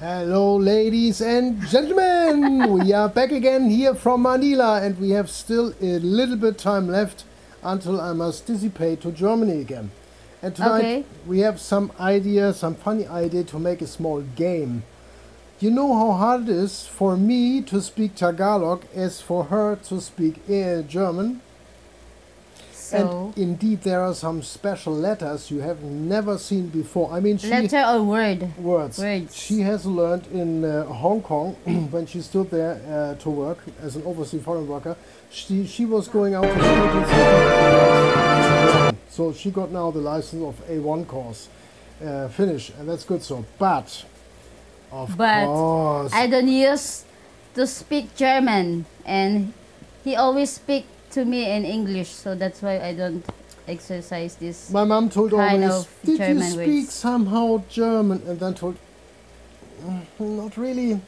Hello, ladies and gentlemen. we are back again here from Manila, and we have still a little bit time left until I must dissipate to Germany again. And tonight Okay. we have some idea, some funny idea to make a small game. You know how hard it is for me to speak Tagalog as for her to speak uh, German? So, And indeed, there are some special letters you have never seen before. I mean, she letter or word? words. Words. She has learned in uh, Hong Kong when she stood there uh, to work as an overseas foreign worker. She she was going out to so she got now the license of A1 course, uh, finish, and that's good. So, but of But course, I don't use to speak German, and he always speak to me in English, so that's why I don't exercise this. my mom told kind always, of "Did German you speak words." somehow German?" And then told, "Mm, "Not really."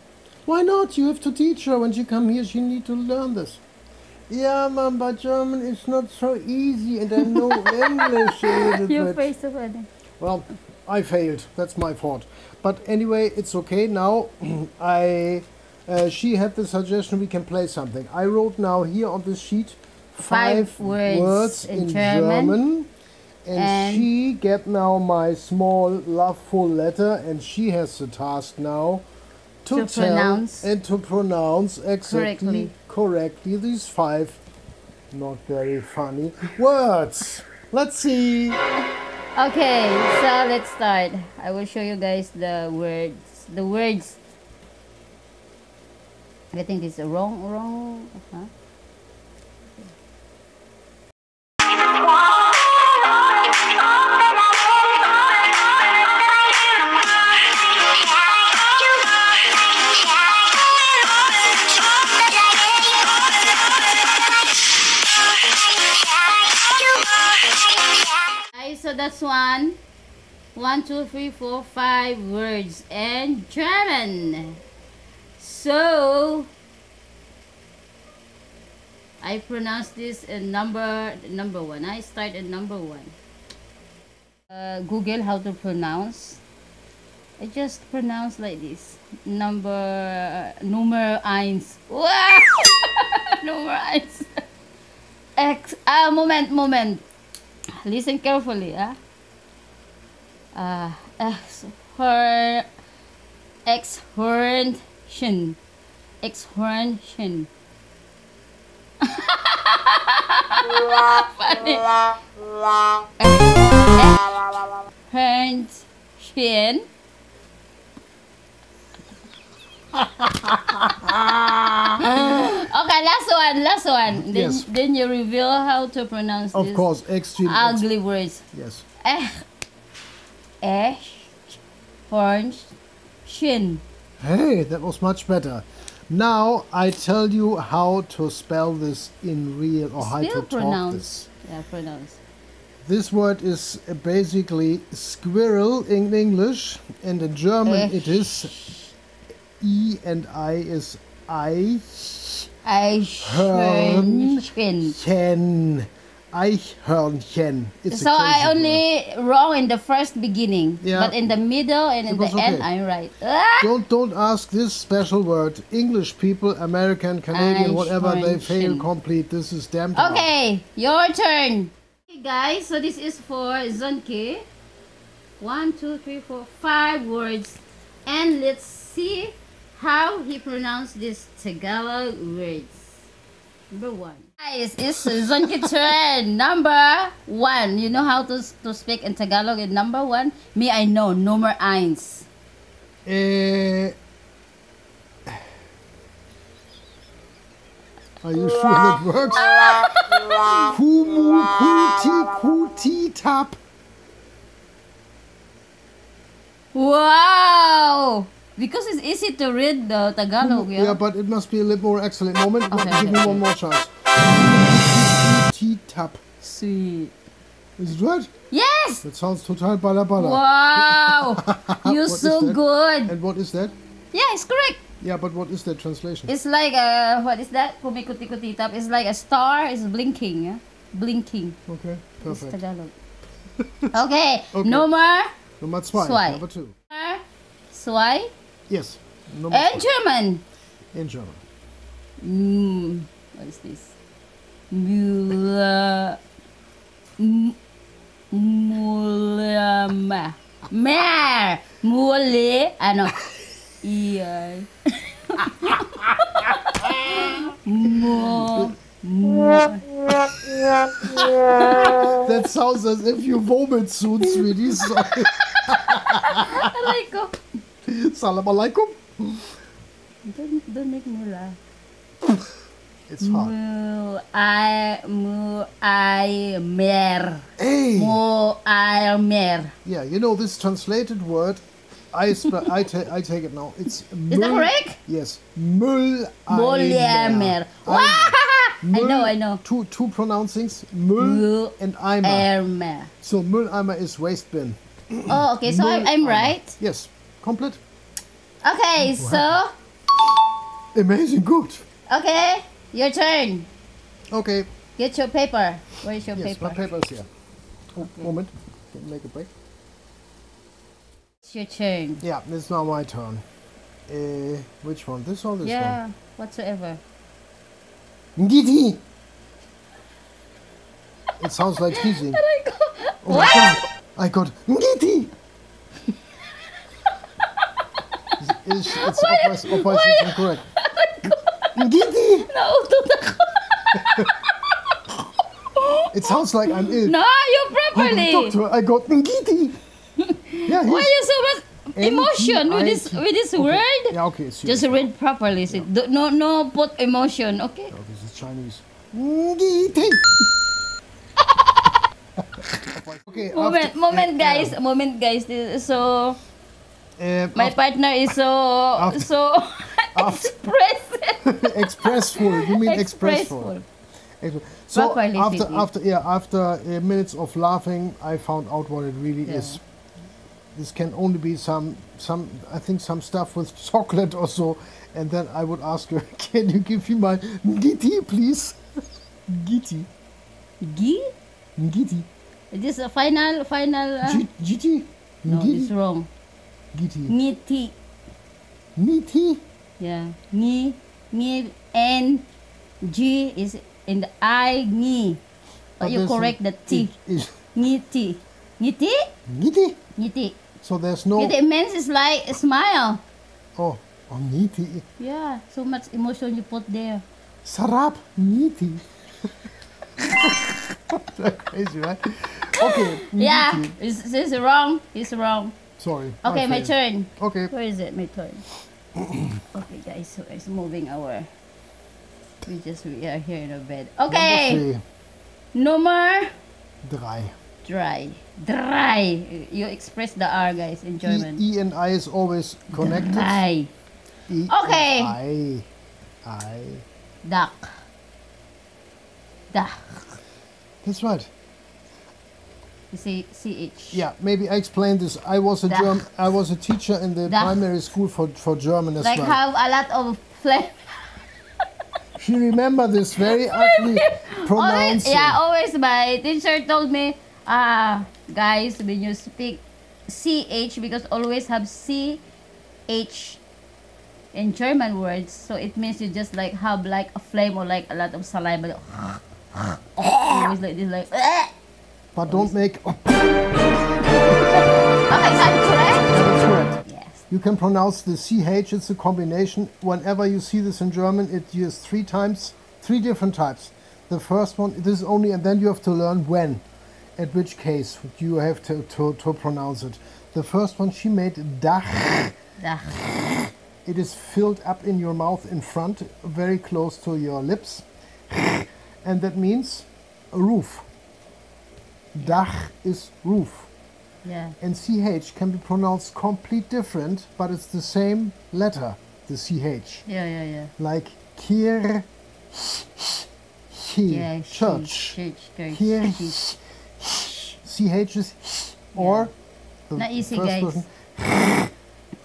Why not? You have to teach her when she come here. She need to learn this. Yeah, mom, but German is not so easy, and I know English a little bit. so funny. Well, I failed. That's my fault. But anyway, it's okay now. I, uh, she had the suggestion we can play something. I wrote now here on this sheet five, Five words in German. German, and, And- she get now my small loveful letter, and she has the task now to, To tell pronounce and to pronounce exactly correctly. correctly these five not very funny words. Let's see. Okay, so let's start. I will show you guys the words. The words. I think it's wrong, wrong. Huh? Guys, so that's one. One, two, three, four, five words and German. So I pronounce this in number number one. I start at number one. Uh, Google how to pronounce. I just pronounce like this. Number number eins. Number eins. X. Ah, moment, moment. Listen carefully, ah. Uh, ex her exhortation. Exhortation. Funny. Exhortation. okay, last one, last one. Then, Yes. then you reveal how to pronounce Of this course, extreme. ugly words. yes. Eh, eh, horns, shin. Hey, that was much better. Now I tell you how to spell this in real or how Still to pronounce. this. Yeah, pronounce. This word is basically squirrel in English, and in German Eh. it is E and I is I Eichhörnchen. Eichhörnchen. It's So I crazy word. only wrong in the first beginning, Yeah. but in the middle and in the was end. I'm right. Ah! Don't don't ask this special word. English people, American, Canadian, whatever they fail complete. This is damn hard. Okay, your turn. Okay, guys, so this is for Sönke. One, two, three, four, five words. And let's see how he pronounced these Tagalog words. Number one. Guys, it's Sönke turn. Number one. You know how to, to speak in Tagalog in number one? Me, I know. Number eins. Eh, are you sure that works? Kumu kuti kuti tap. Wow! Because it's easy to read the Tagalog, Yeah, yeah? but it must be a little more excellent moment. Okay, Give me okay, one more chance. Kuti tap. Sweet. Is it right? Yes! That sounds total bala bala. Wow! You're so good. And what is that? Yeah, it's correct. Yeah, but what is that translation? It's like a what is that? Kumikuti tap. It's like a star is blinking. Yeah? Blinking. Okay, It's perfect. Tagalog. okay. Okay. more. Number zwei. Zwei. Number two. zwei. Yes. Number And German. in German. Mm, what is this? Mula. M- Mulama. Mer. Mule. Ano? Iya. Mo. Mo. That sounds as if you vomit soon, sweetie. Ko. Salam alaikum. Don't, don't make me laugh. It's hard. Mu I mu I mer. Hey! Mu I mer. Yeah, you know this translated word. I sp- I, ta- I take it now. It's Is that correct? Yes, Mülleimer. Mulyamer. Wow! I know, I know. Two two pronouncings, Müll Mu and Eimer. Ermer. So Mülleimer is waste bin. Oh, okay. So I'm, I'm right. Yes, complete. Okay. So Amazing, good. okay, your turn. Okay. Get your paper. Where is your Yes, paper? my paper's here. Oh, moment. Can make a break. It's your turn. Yeah, it's now my turn. Uh, which one? This or this one? yeah. Whatsoever. Ngiti. It sounds like teasing. Oh my What? god! I got Ngiti. It's it's obvious it's incorrect. Ngiti. Nautot ako. It sounds like I'm ill. No, you properly. doctor, I got Ngiti. Yeah, Why you so much emotion with this with this Okay. word? yeah, okay, it's Just read properly. See, do- No, no, put emotion. Okay. Oh, this is Chinese. Ngiti. okay, Moment, moment, guys. Moment, guys. This is so Uh, my partner is so After- so expressive. expressful. You mean expressful? Expressful. So Properly, after Phoebe. after yeah after uh, minutes of laughing, I found out what it really Yeah. is. This can only be some some I think some stuff with chocolate or so, and then I would ask her, can you give me my ngiti, please? ngiti, Gi? ngiti, Is this a final final? Uh, G- giti, no, it's wrong. Giti, Ngiti. ngiti. Yeah. Ngi. Ngi. N. G is in the I. Ngi. But you correct the T. It is Ngiti. Ngiti? ngiti. Ngiti. So there's no Ngiti means it's like a smile. oh oh ngiti. Yeah. So much emotion you put there. Sarap ngiti. That's crazy, right? Okay. Yeah. Is this wrong? It's wrong. Sorry. Okay, my turn. Okay. Where is it? My turn. okay, guys, so it's moving our. We just we are here in the bed. Okay, Number. Drei. dry, dry. You express the R, guys, in German. E, e and I is always connected. Dry. E Okay. I. I. Duck. Duck. That's right. CH. Yeah, maybe I explained this. I was a Dach. Germ I was a teacher in the Dach. primary school for, for German as Like well. Like have a lot of flame. she remember this very ugly Always, yeah, always my teacher told me, ah, guys, when you speak CH, because always have CH in German words, so it means you just like have like a flame or like a lot of saliva. always like this, like. But don't make. Oh, so I'm correct. that's correct. Yes. You can pronounce the CH, it's a combination. Whenever you see this in German, it uses three times, three different types. The first one, this is only, and then you have to learn when, at which case you have to, to, to pronounce it. The first one, she made Dach. Duck. It is filled up in your mouth in front, very close to your lips. And that means a roof. Dach is roof. Yeah. And CH can be pronounced complete different, but it's the same letter, the CH. Yeah, yeah, yeah. Like Kir, Yeah, church. Church, church. Here, church. CH is or the Not easy, guys. person,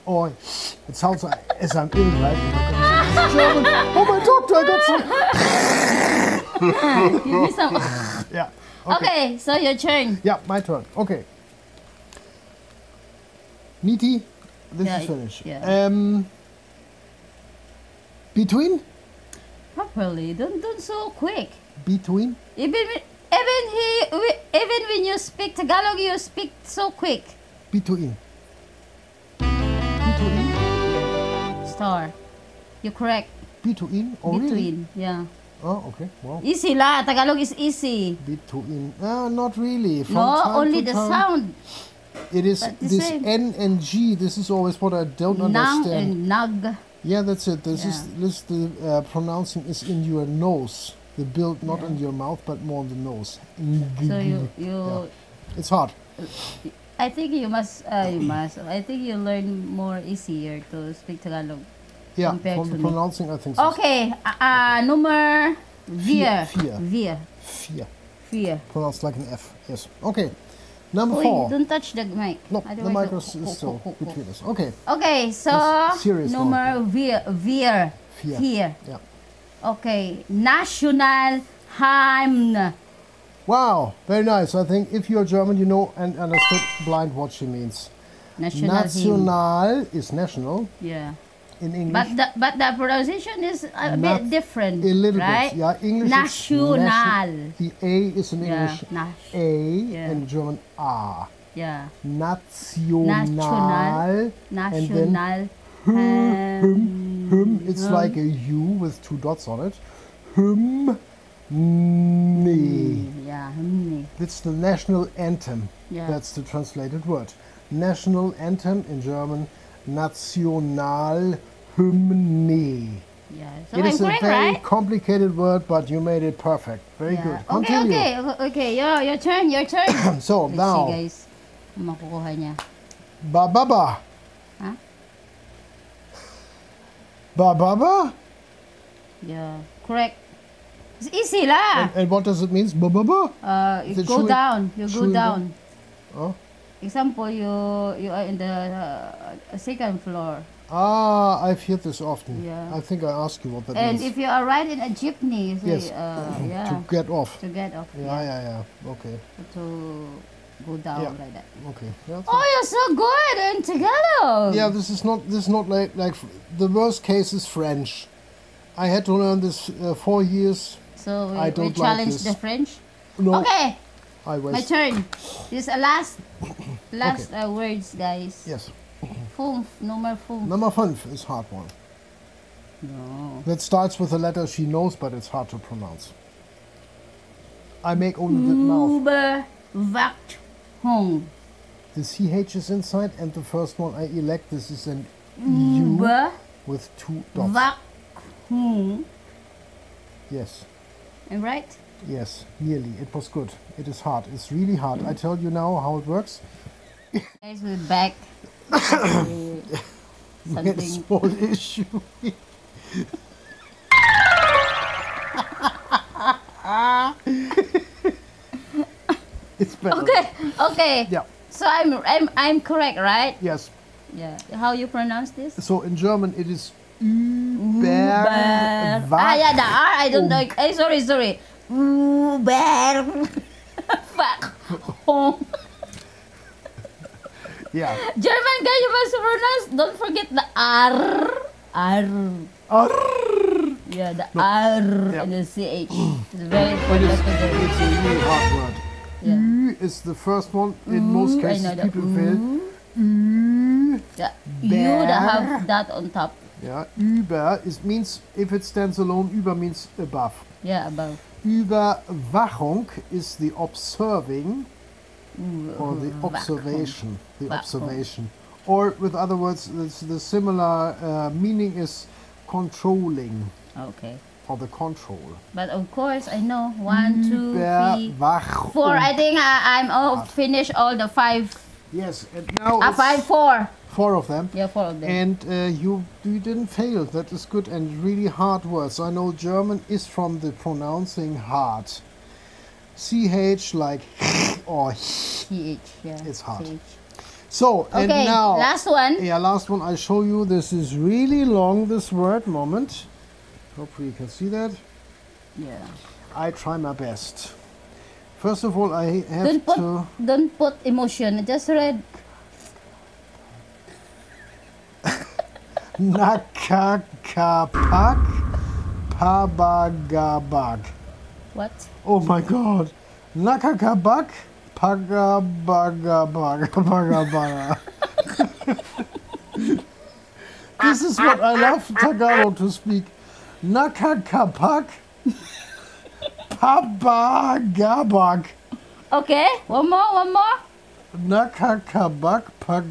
or it sounds like as I'm ill, right? Oh my, God, it's German. oh my doctor, I got some. Give me some. Yeah. Okay, so your turn. Yeah, my turn. Okay. Niti, This Yeah, is finished. yeah. Um, between? Properly. Don't don't so quick. Between? Even even he even when you speak Tagalog, you speak so quick. Between. Between? Star. You're correct. Between? Oh, really? Between. Yeah. Oh, okay. Wow. Easy lah. Tagalog is easy. Between. Uh, not really. From no, only the time, sound. It is this same. N and G. This is always what I don't Nang understand. and nag. Yeah, that's it. This is this the uh, pronouncing is in your nose. The build not Yeah. in your mouth, but more in the nose. So you you. It's hard. I think you must. Uh, you must. I think you learn more easier to speak Tagalog. Yeah, from the pronouncing, I think so. Okay. Uh, uh, number vier. Vier. Vier. Vier. Vier. Pronounced like an F. Yes. Okay. Number Oi, four. don't touch the mic. No, the mic is is still between us. Okay. Okay, so number vier. Vier. Vier. Vier. Yeah. Okay. National hymn. Wow, very nice. I think if you're German, you know and understood blind what she means. National. National is national Yeah. In English. But the, but the pronunciation is a Not bit different. a little right? bit. Yeah, English is National. The A is in Yeah. English Nash. A, Yeah. in German A. Yeah. National. National. And then National. hym, hym, it's hym. like a U with two dots on it. Hymn. Nee. Yeah. hymn. It's the national anthem. Yeah. That's the translated word. National anthem in German, Nationalhymne. Yeah. So It I'm is a correct, very right? complicated word, but you made it perfect. Very Yeah. good. Okay, Continue. okay, okay. Your, your turn, your turn. So Let's now, see, guys. Makukuha niya. ba ba ba. Huh? Ba ba ba. Yeah. Correct. It's easy lah. And, and what does it mean? Ba ba ba. Uh, you go down. You go down. Oh. Example, you you are in the uh, second floor, Ah, I've heard this often. Yeah. I think I asked you what that and means. if you are riding a jeepney, you say, Yes. uh, yeah, To get off. to get off, Yeah, yeah, yeah. Okay, to go down Yeah. like that. okay. Yeah, Oh, you're so good in Tagalog. Yeah, this is not this is not like like the worst case is French. I had to learn this uh, four years. So we, I we don't like challenge this. the French. No, Okay, I was. my turn. This is a last last uh, words, guys. Yes, Fünf, number fünf. number five is hard one. No. That starts with a letter she knows, but it's hard to pronounce. I make only the mouth. Überwachung. The ch is inside, and the first one I elect. This is an u with two dots. Überwachung. Yes, Am right? Yes, nearly. It was good. It is hard. It's really hard. I tell you now how it works. Guys, we're back. Something. small issue. it's better. Okay, okay. Yeah. So I'm I'm I'm correct, right? Yes. Yeah. How you pronounce this? So in German it is Uber. Überwachung. Ah, yeah, the R. I don't know. Hey, sorry, sorry. Uber. Fuck. home. Yeah. German guy, you must pronounce. Don't forget the R. R. Arr. Yeah, the R Yeah. and the CH. It's very important is, to the. it's a really hard word. Yeah. Ü is the first one. In most cases people fail. Ü. The you that have that on top. Yeah. Über is means if it stands alone. Über means above. Yeah, above. Überwachung is the observing or the observation. The Wachung. observation. Or with other words, the similar uh, meaning is controlling Okay. or the control. But of course, I know. One, two, three, four. I think I, I'm all finished all the five. Yes, and now Ah, it's five, four. four of them. Yeah, four of them. And uh, you you didn't fail. That is good and really hard words. I know German is from the pronouncing hard. Ch like or CH. Yeah. It's hard. CH. so and Okay, now last one. yeah last one I show you. This is really long. This word moment. Hopefully you can see that. Yeah. I try my best. First of all, I have Don't put to. don't put emotion. Just read. Nakakapak Pabagabag. What? Oh my god. Nakakabak Pagabagabagabagabag. This is what I love Tagalog to speak. Nakakapak Pabagabag. Okay, one more, one more. Nakakabak Pag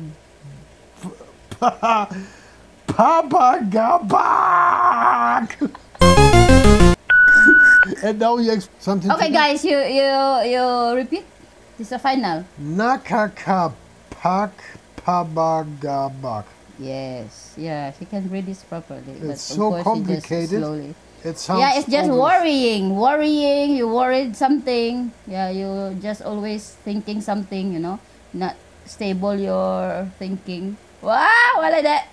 pa, Pabagabag. and now you ex- something. Okay, guys, you you you repeat. This is the final. Nakakapak Pabagabag. Yes, yeah, she can read this properly. It's so course she just complicated. slowly. It sounds. Yeah, it's just almost- worrying, worrying. You worried something. Yeah, you just always thinking something. You know, not stable. Your thinking. Wow, what like that?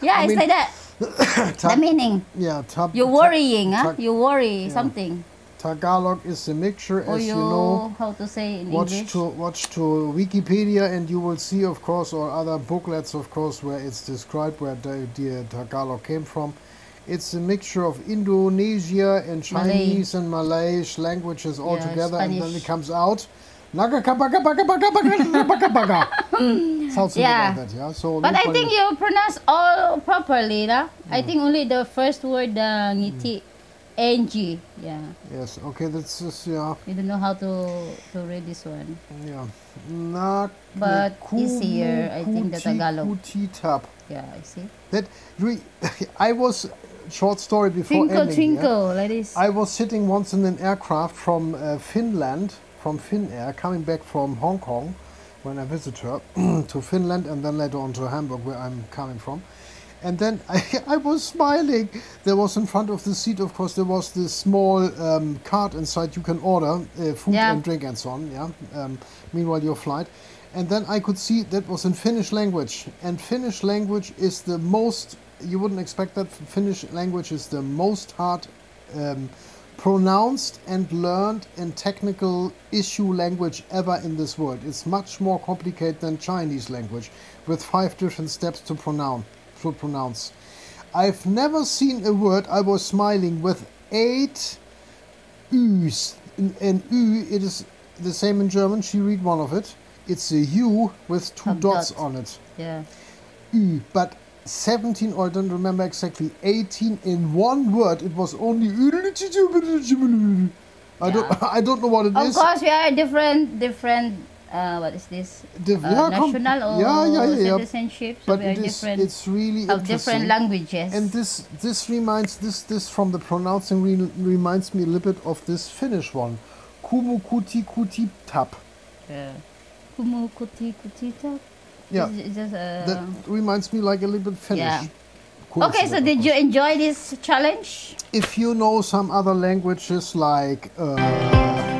Yeah, I it's mean, like that. the Ta- meaning. yeah, tab- You're worrying, huh? You worry yeah. something. Tagalog is a mixture, oh, as you, you know. how to say in Watch English? to watch to Wikipedia, and you will see, of course, or other booklets, of course, where it's described where the, the Tagalog came from. It's a mixture of Indonesia and Malay. Chinese and Malay languages all Yeah, together, and then it comes out. Sounds Yeah. like that, yeah. So But I think you pronounce all properly, lah. I mm. think only the first word, the ngiti, ng. Yeah, yes, okay, that's just yeah, you don't know how to to read this one. yeah. Nak- But easier, I think, the Tagalog. kuti tap. Yeah, I see. That re- I was short story before Twinkle, ending. yeah. twinkle, like this. I was sitting once in an aircraft from uh, Finland, from Finnair, coming back from Hong Kong when I visited her to Finland and then later on to Hamburg, where I'm coming from. And then I, I was smiling. There was in front of the seat, of course, there was this small um, cart inside you can order uh, food Yeah. and drink and so on. Yeah. Um, meanwhile, your flight. And then I could see that was in Finnish language. And Finnish language is the most, you wouldn't expect that. Finnish language is the most hard um, pronounced and learned and technical issue language ever in this world. It's much more complicated than Chinese language with five different steps to pronounce. To pronounce. I've never seen a word I was smiling with eight U's. And, U, it is the same in German. She read one of it. It's a U with two dots dot. on it. yeah. Ü, but 17 or I don't remember exactly 18 in one word it was only I don't Yeah. I don't know what it Of is. course, we are different, different. Uh, what is this? The- Uh, national or yeah, yeah, yeah, citizenship? So But we are it is, different. it's really of different languages. And this this reminds this this from the pronouncing re- reminds me a little bit of this Finnish one. Kumu kuti kuti tap. yeah. Kumu kuti kuti tap. Yeah. It's, just, uh, That reminds me like a little bit Finnish. Yeah. okay, so did you enjoy this challenge? if you know some other languages like uh,